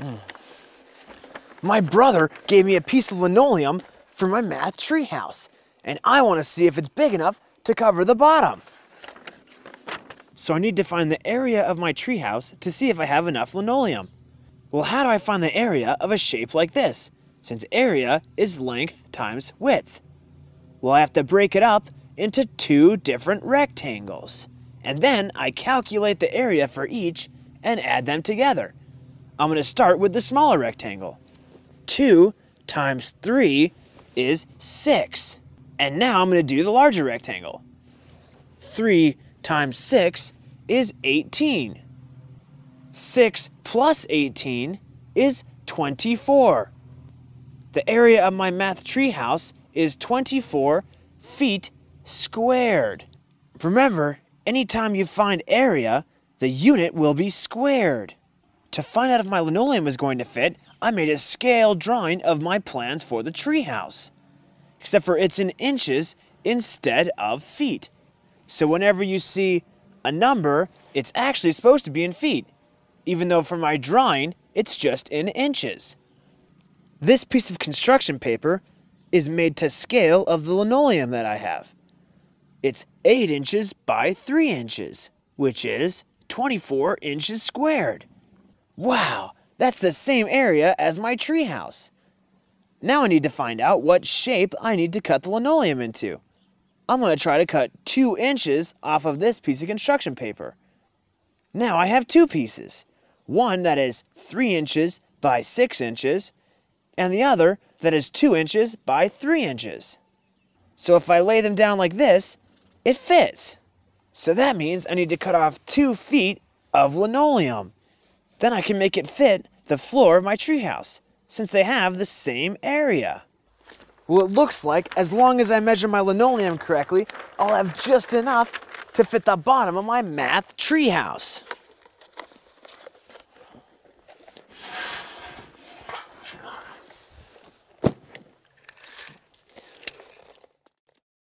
Mm. My brother gave me a piece of linoleum for my math treehouse, and I want to see if it's big enough to cover the bottom. So I need to find the area of my treehouse to see if I have enough linoleum. Well, how do I find the area of a shape like this? Since area is length times width. Well, I have to break it up into two different rectangles. And then I calculate the area for each and add them together. I'm going to start with the smaller rectangle. 2 times 3 is 6. And now I'm going to do the larger rectangle. 3 times 6 is 18. 6 plus 18 is 24. The area of my math treehouse is 24 feet squared. Remember, anytime you find area, the unit will be squared. To find out if my linoleum is going to fit, I made a scale drawing of my plans for the treehouse. Except for it's in inches instead of feet. So whenever you see a number, it's actually supposed to be in feet, even though for my drawing, it's just in inches. This piece of construction paper is made to scale of the linoleum that I have. It's 8 inches by 3 inches, which is 24 inches squared. Wow, that's the same area as my treehouse. Now I need to find out what shape I need to cut the linoleum into. I'm going to try to cut 2 inches off of this piece of construction paper. Now I have two pieces. One that is 3 inches by 6 inches, and the other that is 2 inches by 3 inches. So if I lay them down like this, it fits. So that means I need to cut off 2 feet of linoleum. Then I can make it fit the floor of my treehouse, since they have the same area. Well, it looks like as long as I measure my linoleum correctly, I'll have just enough to fit the bottom of my math treehouse.